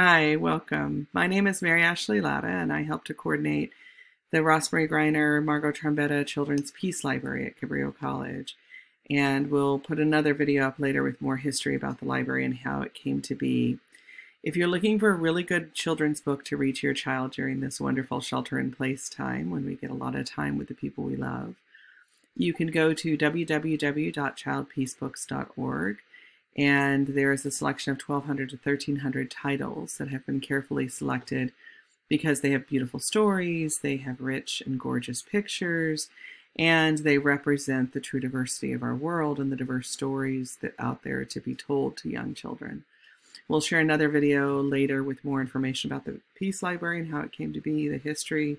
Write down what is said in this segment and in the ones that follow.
Hi, welcome. My name is Mary Ashley Latta, and I help to coordinate the Rosemary Griner Margo Trombetta Children's Peace Library at Cabrillo College. And we'll put another video up later with more history about the library and how it came to be. If you're looking for a really good children's book to read to your child during this wonderful shelter in place time when we get a lot of time with the people we love, you can go to www.childpeacebooks.org and there is a selection of 1,200 to 1,300 titles that have been carefully selected because they have beautiful stories, they have rich and gorgeous pictures, and they represent the true diversity of our world and the diverse stories that out there to be told to young children. We'll share another video later with more information about the Peace Library and how it came to be, the history.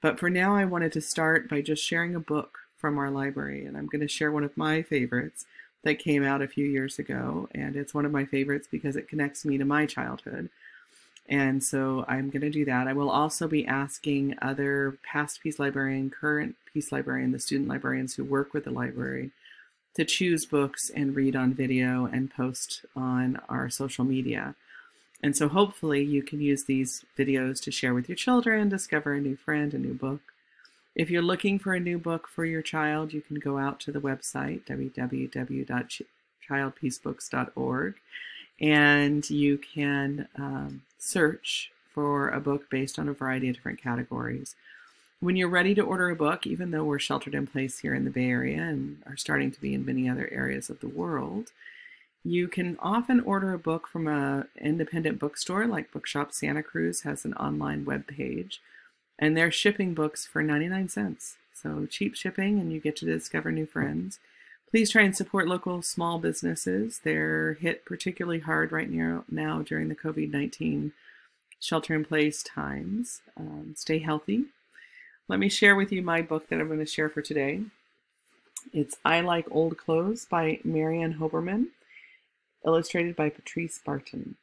But for now, I wanted to start by just sharing a book from our library, and I'm going to share one of my favorites that came out a few years ago, and it's one of my favorites because it connects me to my childhood. And so I'm going to do that. I will also be asking other past Peace Librarian, current Peace Librarian, the student librarians who work with the library to choose books and read on video and post on our social media. And so hopefully you can use these videos to share with your children, discover a new friend, a new book, if you're looking for a new book for your child, you can go out to the website, www.childpeacebooks.org, and you can um, search for a book based on a variety of different categories. When you're ready to order a book, even though we're sheltered in place here in the Bay Area and are starting to be in many other areas of the world, you can often order a book from an independent bookstore like Bookshop Santa Cruz has an online web page and they're shipping books for 99 cents. So cheap shipping, and you get to discover new friends. Please try and support local small businesses. They're hit particularly hard right now, during the COVID 19 shelter in place times. Um, stay healthy. Let me share with you my book that I'm going to share for today. It's I Like Old Clothes by Mary Ann Hoberman, illustrated by Patrice Barton.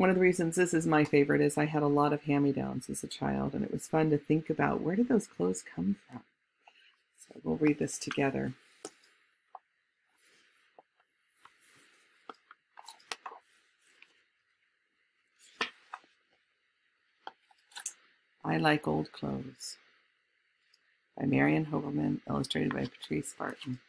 One of the reasons this is my favorite is I had a lot of hand-me-downs as a child, and it was fun to think about where did those clothes come from. So we'll read this together. I Like Old Clothes by Mary Ann Hoberman, illustrated by Patrice Barton.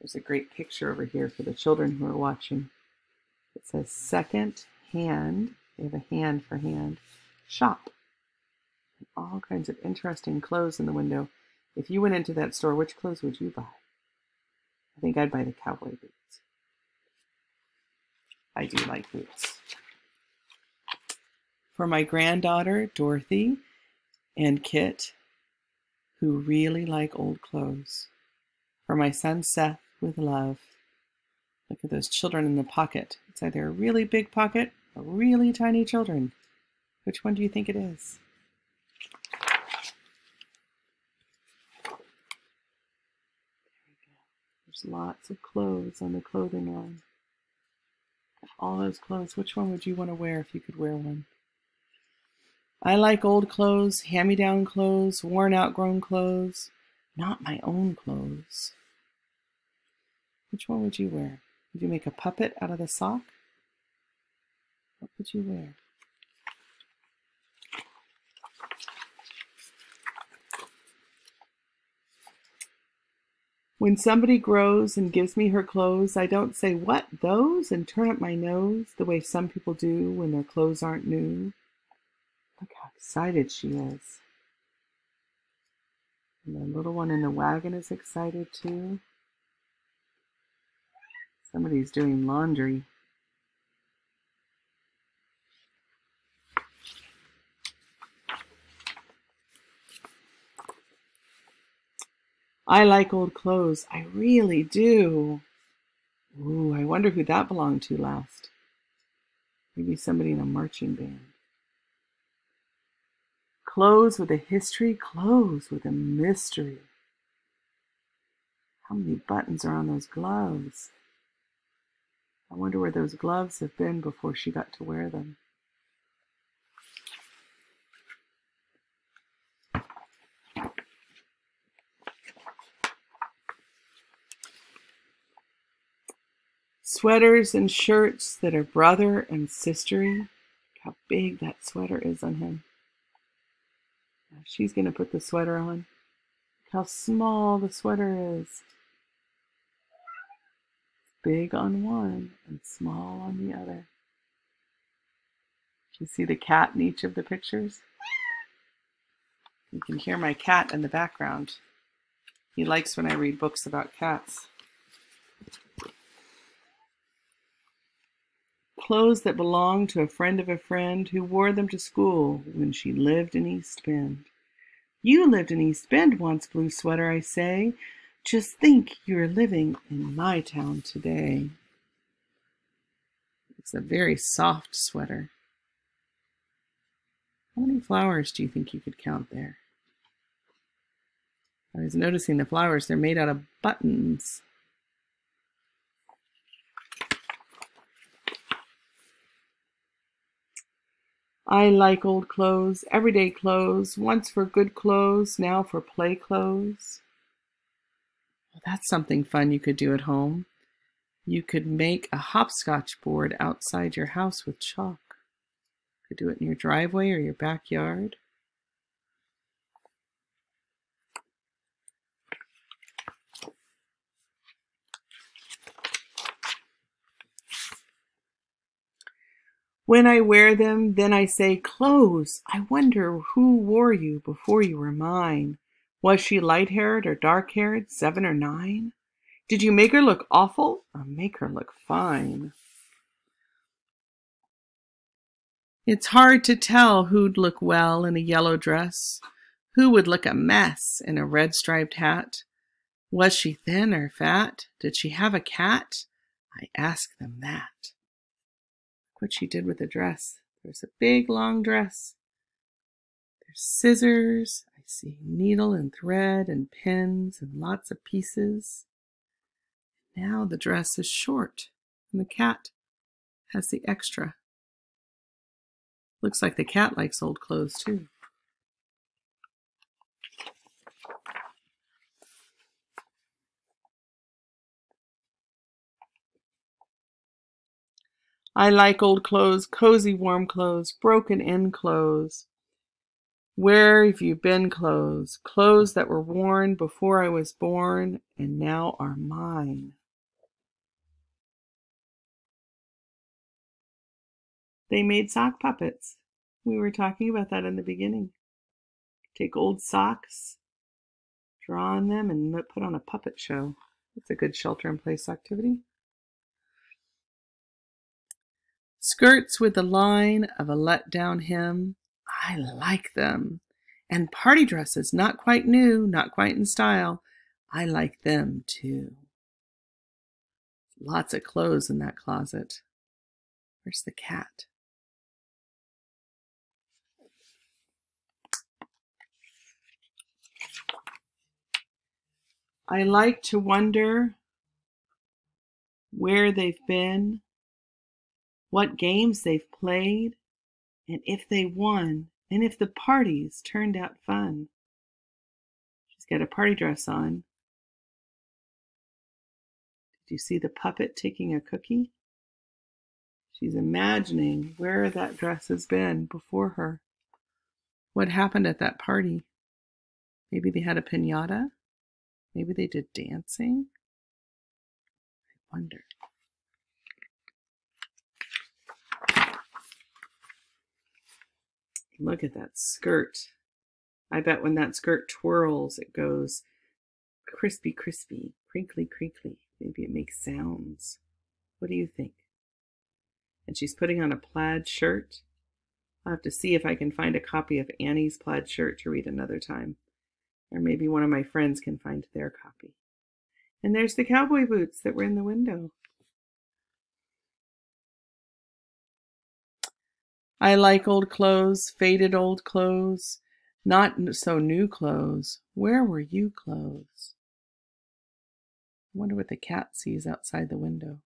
There's a great picture over here for the children who are watching. It says second hand, they have a hand for hand, shop. And all kinds of interesting clothes in the window. If you went into that store, which clothes would you buy? I think I'd buy the cowboy boots. I do like boots. For my granddaughter, Dorothy, and Kit, who really like old clothes. For my son, Seth, with love. Look at those children in the pocket. It's either a really big pocket really tiny children. Which one do you think it is? There's lots of clothes on the clothing line. All those clothes. Which one would you want to wear if you could wear one? I like old clothes, hand-me-down clothes, worn outgrown clothes, not my own clothes. Which one would you wear? Would you make a puppet out of the sock? What would you wear? When somebody grows and gives me her clothes, I don't say, What, those? and turn up my nose the way some people do when their clothes aren't new. Look how excited she is. And the little one in the wagon is excited too. Somebody's doing laundry. I like old clothes. I really do. Ooh, I wonder who that belonged to last. Maybe somebody in a marching band. Clothes with a history, clothes with a mystery. How many buttons are on those gloves? I wonder where those gloves have been before she got to wear them. Sweaters and shirts that are brother and sistery. how big that sweater is on him. Now she's going to put the sweater on. Look how small the sweater is. Big on one and small on the other. You see the cat in each of the pictures? You can hear my cat in the background. He likes when I read books about cats. Clothes that belonged to a friend of a friend who wore them to school when she lived in East Bend. You lived in East Bend once, Blue Sweater, I say. Just think you're living in my town today. It's a very soft sweater. How many flowers do you think you could count there? I was noticing the flowers, they're made out of buttons. I like old clothes, everyday clothes, once for good clothes, now for play clothes. Well, that's something fun you could do at home. You could make a hopscotch board outside your house with chalk. You could do it in your driveway or your backyard. When I wear them, then I say, Clothes, I wonder who wore you before you were mine. Was she light haired or dark haired, seven or nine? Did you make her look awful or make her look fine? It's hard to tell who'd look well in a yellow dress, who would look a mess in a red striped hat. Was she thin or fat? Did she have a cat? I ask them that what she did with the dress. There's a big long dress. There's scissors. I see needle and thread and pins and lots of pieces. Now the dress is short and the cat has the extra. Looks like the cat likes old clothes too. I like old clothes, cozy warm clothes, broken in clothes. Where have you been clothes? Clothes that were worn before I was born and now are mine. They made sock puppets. We were talking about that in the beginning. Take old socks, draw on them, and put on a puppet show. It's a good shelter in place activity. Skirts with the line of a let down hem. I like them. And party dresses, not quite new, not quite in style. I like them too. Lots of clothes in that closet. Where's the cat? I like to wonder where they've been what games they've played, and if they won, and if the parties turned out fun. She's got a party dress on. Did you see the puppet taking a cookie? She's imagining where that dress has been before her. What happened at that party? Maybe they had a pinata? Maybe they did dancing? I wonder. Look at that skirt. I bet when that skirt twirls, it goes crispy, crispy, crinkly, crinkly. Maybe it makes sounds. What do you think? And she's putting on a plaid shirt. I'll have to see if I can find a copy of Annie's plaid shirt to read another time. Or maybe one of my friends can find their copy. And there's the cowboy boots that were in the window. I like old clothes, faded old clothes, not so new clothes. Where were you clothes? I wonder what the cat sees outside the window.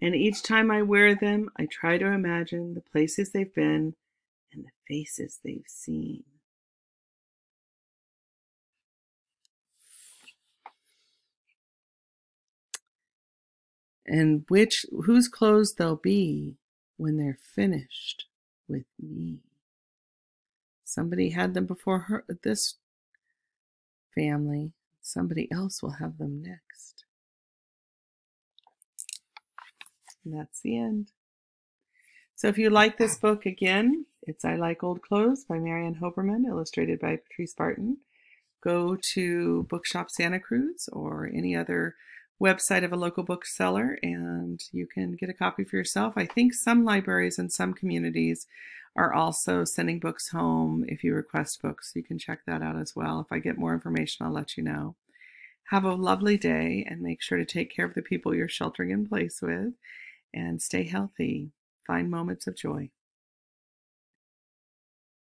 And each time I wear them, I try to imagine the places they've been and the faces they've seen. And which whose clothes they'll be when they're finished with me. Somebody had them before her this family. Somebody else will have them next. And that's the end. So if you like this book again, it's I Like Old Clothes by Mary Ann Hoberman, illustrated by Patrice Barton. Go to Bookshop Santa Cruz or any other website of a local bookseller and you can get a copy for yourself. I think some libraries and some communities are also sending books home if you request books. You can check that out as well. If I get more information, I'll let you know. Have a lovely day and make sure to take care of the people you're sheltering in place with and stay healthy. Find moments of joy.